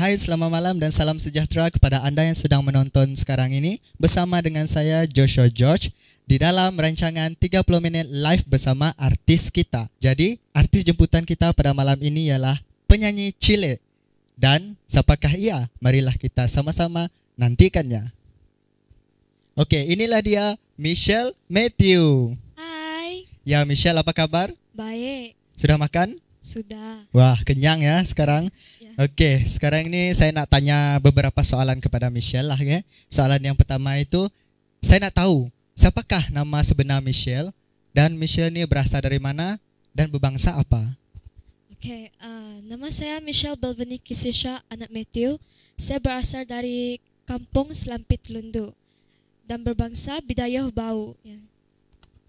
Hai, selamat malam dan salam sejahtera kepada anda yang sedang menonton sekarang ini bersama dengan saya Joshua George di dalam rancangan 30 minit live bersama artis kita. Jadi, artis jemputan kita pada malam ini ialah penyanyi Chile. Dan siapakah ia? Marilah kita sama-sama nantikannya. Okey, inilah dia Michelle Matthew. Hai, Ya, Michelle apa kabar? baik. Sudah makan? Sudah. Wah, kenyang ya sekarang. Ya. Okey, sekarang ini saya nak tanya beberapa soalan kepada Michelle lah ya. Soalan yang pertama itu saya nak tahu siapakah nama sebenar Michelle dan Michelle ni berasal dari mana dan berbangsa apa? Okey, uh, nama saya Michelle Belveni Kisisha, anak Matthew. Saya berasal dari Kampung Selampit Lundu dan berbangsa Bidayuh Bau. Ya.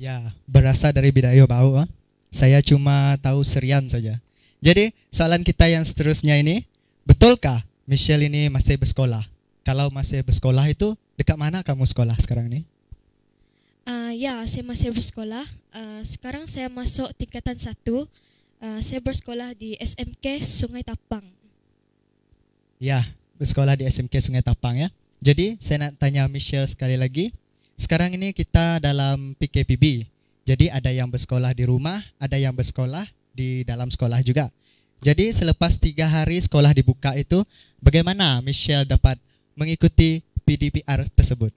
Ya, berasal dari Bidayo Bau. ah. Saya cuma tahu Serian saja. Jadi, soalan kita yang seterusnya ini, betulkah Michelle ini masih bersekolah? Kalau masih bersekolah itu, dekat mana kamu sekolah sekarang ni? Uh, ya, saya masih bersekolah. Uh, sekarang saya masuk tingkatan satu. Uh, saya bersekolah di SMK Sungai Tapang. Ya, bersekolah di SMK Sungai Tapang ya. Jadi saya nak tanya Michelle sekali lagi. Sekarang ini kita dalam PKPB. Jadi ada yang bersekolah di rumah, ada yang bersekolah di dalam sekolah juga. Jadi selepas tiga hari sekolah dibuka itu, bagaimana Michelle dapat mengikuti PDPR tersebut?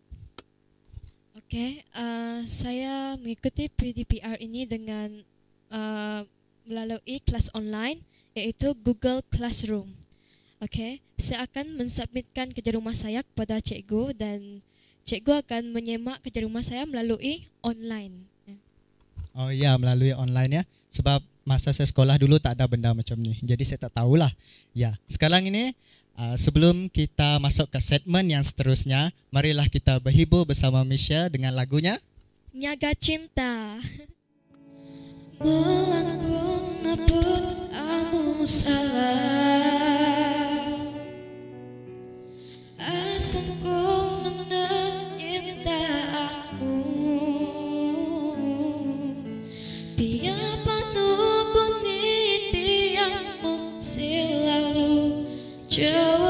Okey, uh, saya mengikuti PDPR ini dengan uh, melalui kelas online iaitu Google Classroom. Okey, saya akan mensubmitkan kerja rumah saya kepada cikgu dan cikgu akan menyemak kerja rumah saya melalui online. Oh ya, melalui online ya. Sebab masa saya sekolah dulu tak ada benda macam ni. Jadi saya tak tahulah. Ya, sekarang ini uh, sebelum kita masuk ke segmen yang seterusnya, marilah kita berhibur bersama Misha dengan lagunya. Nyaga cinta. Melangkung neput amu salah Asangku menerindamu Joe.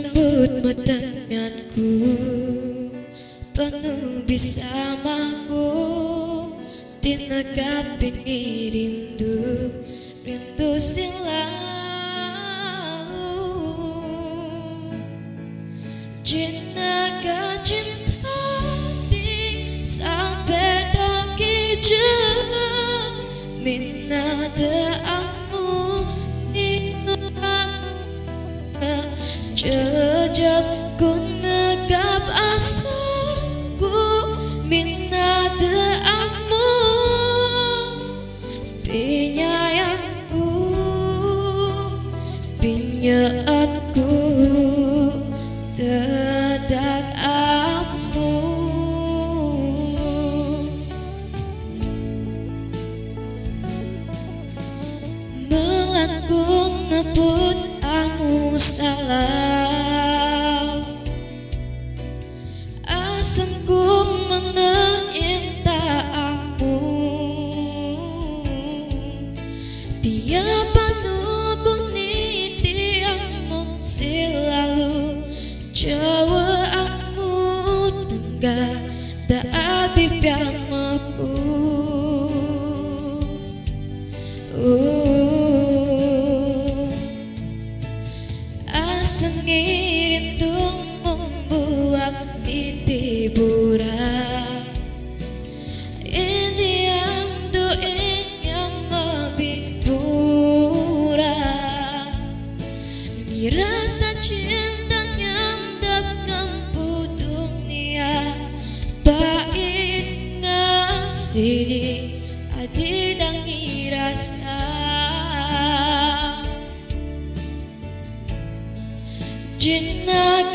sambutmu denganku Penuh bisamaku. Dinegap ini rindu Rindu silau Jinaga cinta nhớ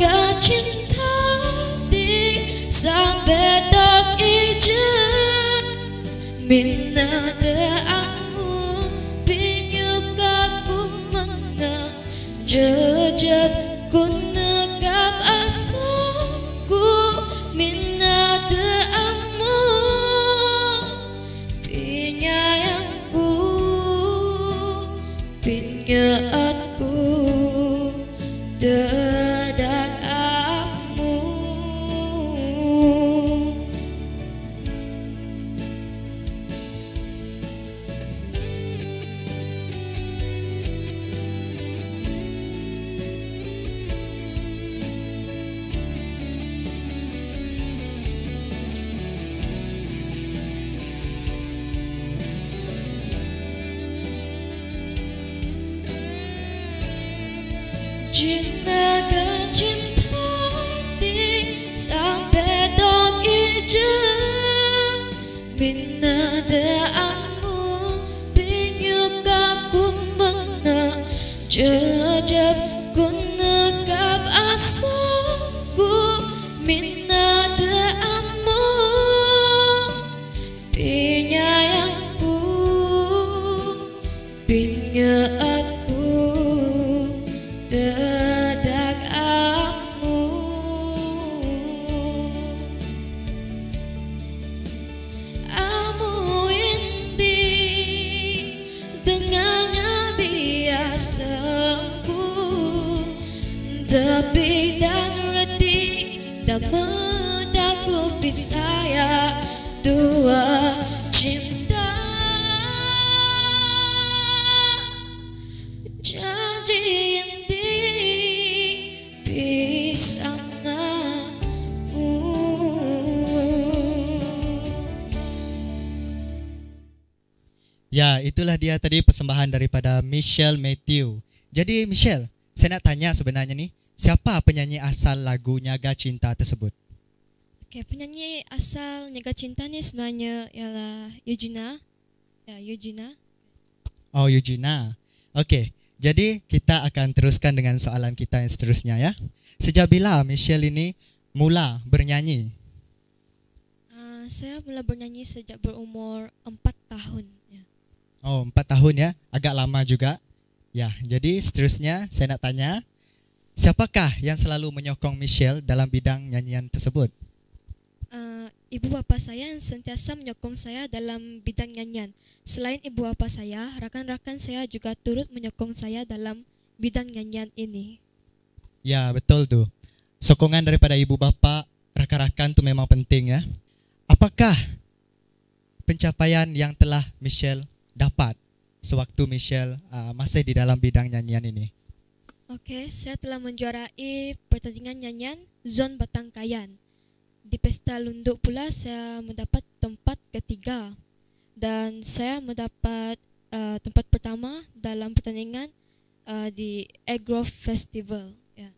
Jenaga cinta di sampai tak ije Minna de amu pinyuka ku 지나간 침탈이 상패덕 잊은 빛나대 안무 비뉴가 꿈만나 저잡고 나갑 아사고 빛나대 안무 비뉴 Ya, itulah dia tadi persembahan daripada Michelle Matthew. Jadi Michelle, saya nak tanya sebenarnya ni, siapa penyanyi asal lagu Nyaga Cinta tersebut? Okay, penyanyi asal Nyaga Cinta ni sebenarnya ialah Eugenia. Ya, Eugenia. Oh, Eugenia. Okey, jadi kita akan teruskan dengan soalan kita yang seterusnya ya. Sejak bila Michelle ini mula bernyanyi? Uh, saya mula bernyanyi sejak berumur 4 tahun. Oh, empat tahun ya, agak lama juga. Ya, jadi seterusnya saya nak tanya, siapakah yang selalu menyokong Michelle dalam bidang nyanyian tersebut? Uh, ibu bapa saya yang sentiasa menyokong saya dalam bidang nyanyian. Selain ibu bapa saya, rakan-rakan saya juga turut menyokong saya dalam bidang nyanyian ini. Ya, betul tu. Sokongan daripada ibu bapa, rakan-rakan tu memang penting ya. Apakah pencapaian yang telah Michelle dapat sewaktu Michelle uh, masih di dalam bidang nyanyian ini? Okey, saya telah menjuarai pertandingan nyanyian Zon Batangkayan. Di Pesta Lunduk pula saya mendapat tempat ketiga dan saya mendapat uh, tempat pertama dalam pertandingan uh, di Agro Festival. Ya.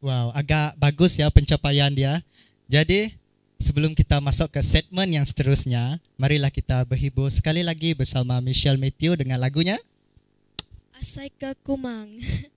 Wow, agak bagus ya pencapaian dia. Jadi, sebelum kita masuk ke segmen yang seterusnya, marilah kita berhibur sekali lagi bersama Michelle Matthew dengan lagunya. Asai ke Kumang.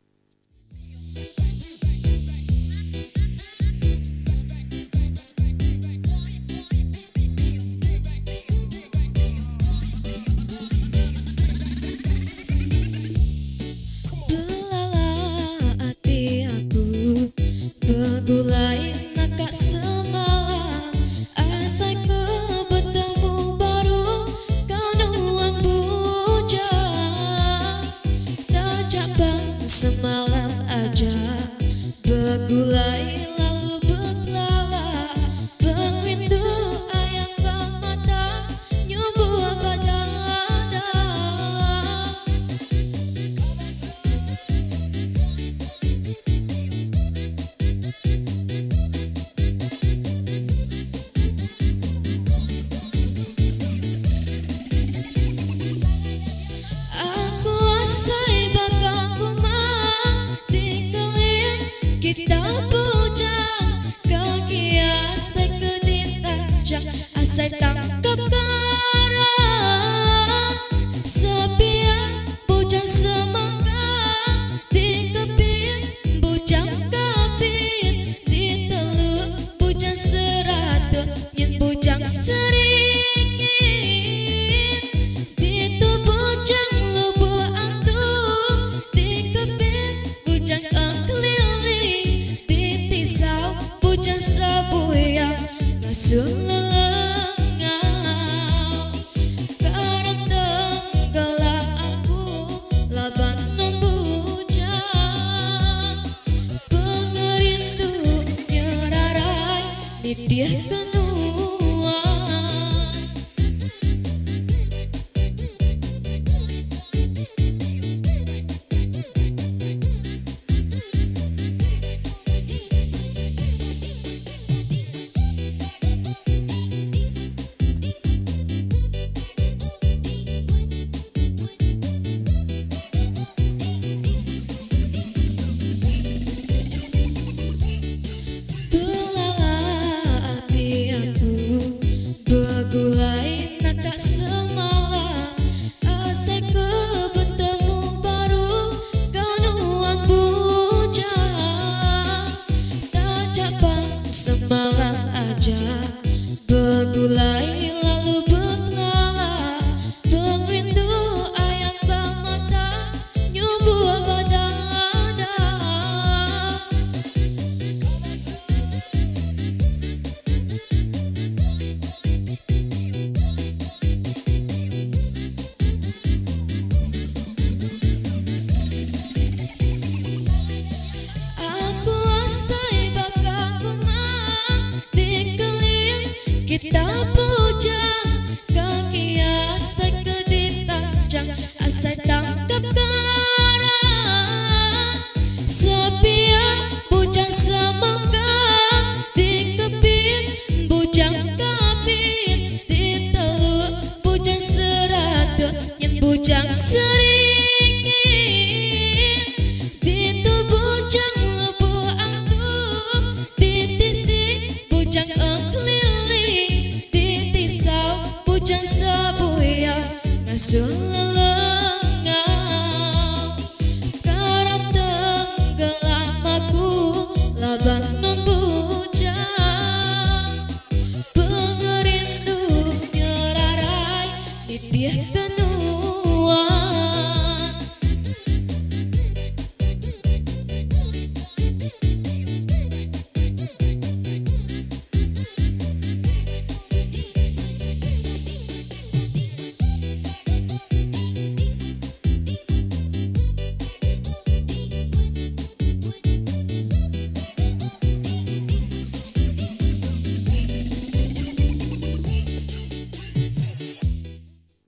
still.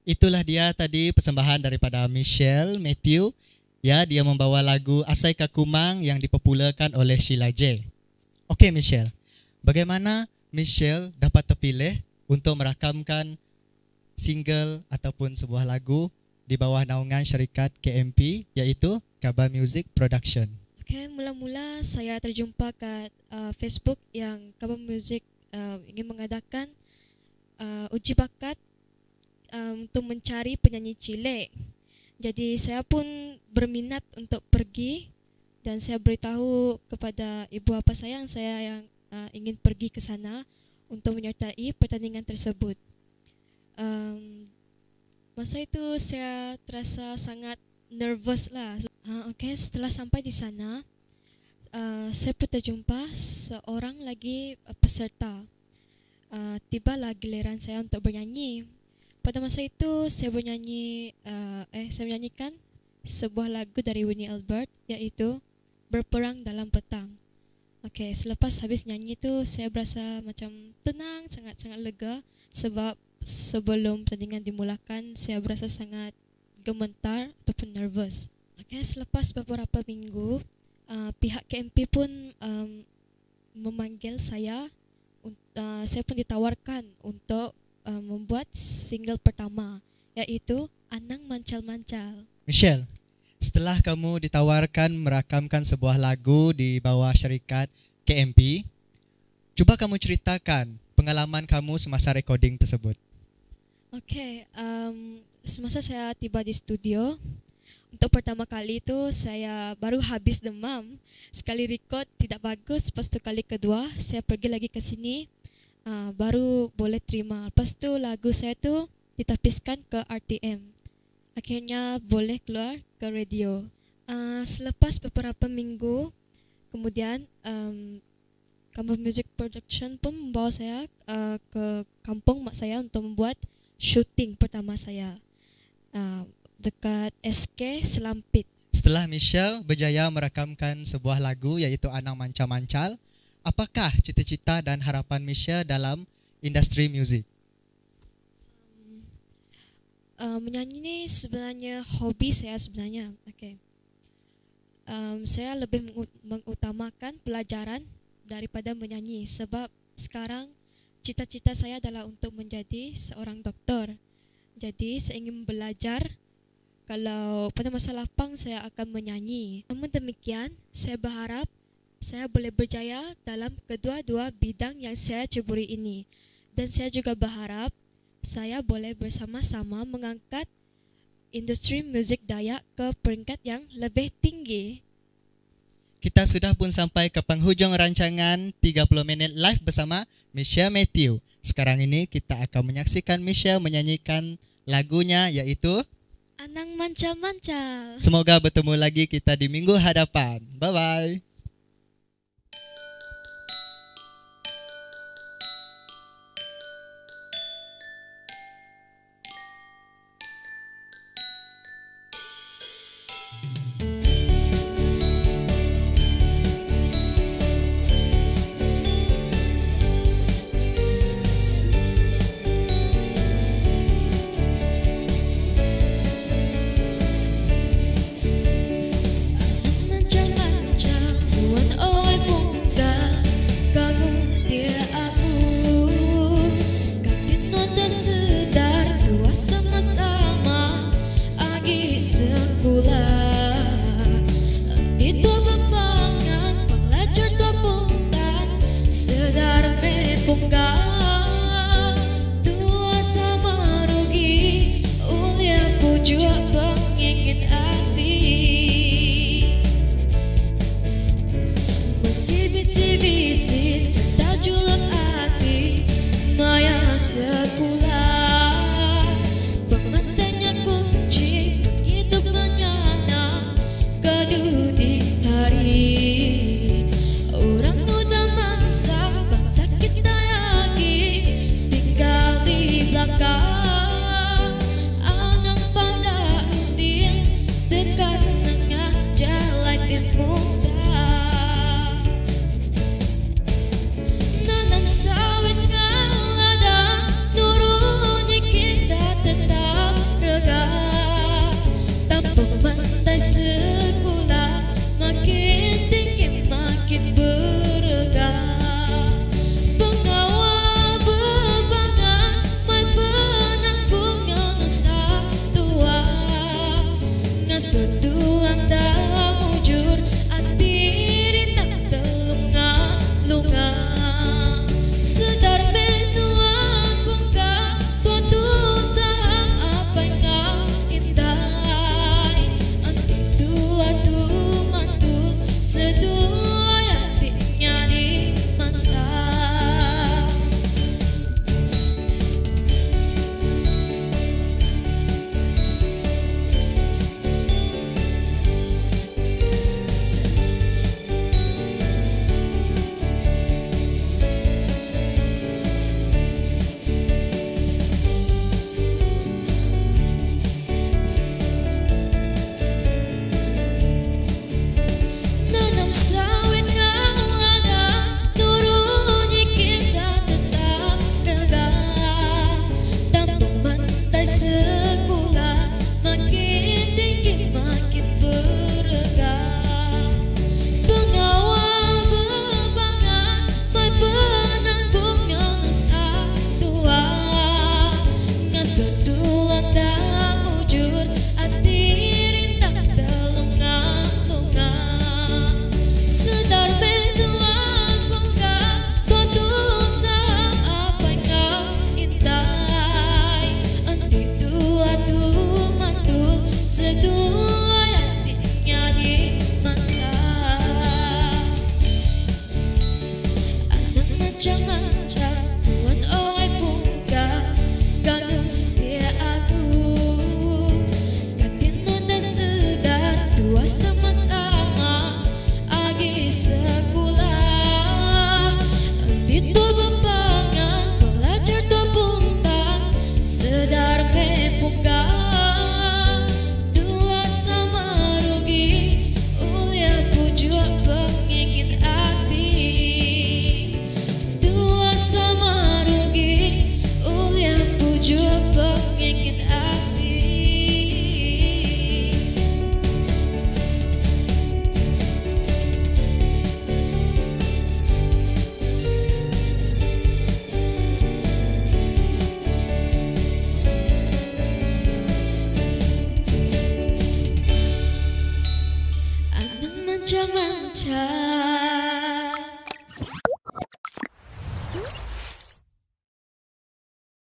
Itulah dia tadi persembahan daripada Michelle Matthew. Ya, dia membawa lagu Asai Kakumang yang dipopularkan oleh Sheila J. Okey Michelle, bagaimana Michelle dapat terpilih untuk merakamkan single ataupun sebuah lagu di bawah naungan syarikat KMP iaitu Kabar Music Production? Okay, mula-mula saya terjumpa kat uh, Facebook yang Kabar Music uh, ingin mengadakan uh, uji bakat um, untuk mencari penyanyi cilik. Jadi saya pun berminat untuk pergi dan saya beritahu kepada ibu bapa saya yang saya yang uh, ingin pergi ke sana untuk menyertai pertandingan tersebut. Um, masa itu saya terasa sangat nervous lah. Uh, okay, setelah sampai di sana, uh, saya pun terjumpa seorang lagi uh, peserta. Uh, tibalah giliran saya untuk bernyanyi pada masa itu saya bernyanyi uh, eh saya menyanyikan sebuah lagu dari Winnie Albert iaitu Berperang dalam Petang. Okey, selepas habis nyanyi itu saya berasa macam tenang, sangat-sangat lega sebab sebelum pertandingan dimulakan saya berasa sangat gemetar ataupun nervous. Okey, selepas beberapa minggu uh, pihak KMP pun um, memanggil saya uh, saya pun ditawarkan untuk uh, membuat single pertama iaitu Anang Mancal-Mancal. Michelle, setelah kamu ditawarkan merakamkan sebuah lagu di bawah syarikat KMP, cuba kamu ceritakan pengalaman kamu semasa recording tersebut. Okay, um, semasa saya tiba di studio, untuk pertama kali itu saya baru habis demam. Sekali record tidak bagus, lepas tu kali kedua saya pergi lagi ke sini uh, baru boleh terima. Lepas tu lagu saya tu ditapiskan ke RTM. Akhirnya boleh keluar ke radio. Uh, selepas beberapa minggu, kemudian um, Kampung Music Production pun membawa saya uh, ke kampung mak saya untuk membuat shooting pertama saya uh, dekat SK Selampit. Setelah Michelle berjaya merakamkan sebuah lagu iaitu Anang Mancal-Mancal, apakah cita-cita dan harapan Misha dalam industri muzik? Um, uh, menyanyi ni sebenarnya hobi saya sebenarnya. Okay. Um, saya lebih mengutamakan pelajaran daripada menyanyi sebab sekarang cita-cita saya adalah untuk menjadi seorang doktor. Jadi saya ingin belajar kalau pada masa lapang saya akan menyanyi. Namun demikian, saya berharap saya boleh berjaya dalam kedua-dua bidang yang saya ceburi ini. Dan saya juga berharap saya boleh bersama-sama mengangkat industri muzik Dayak ke peringkat yang lebih tinggi. Kita sudah pun sampai ke penghujung rancangan 30 minit live bersama Michelle Matthew. Sekarang ini kita akan menyaksikan Michelle menyanyikan lagunya iaitu Anang Mancal-Mancal. Semoga bertemu lagi kita di minggu hadapan. Bye-bye. certain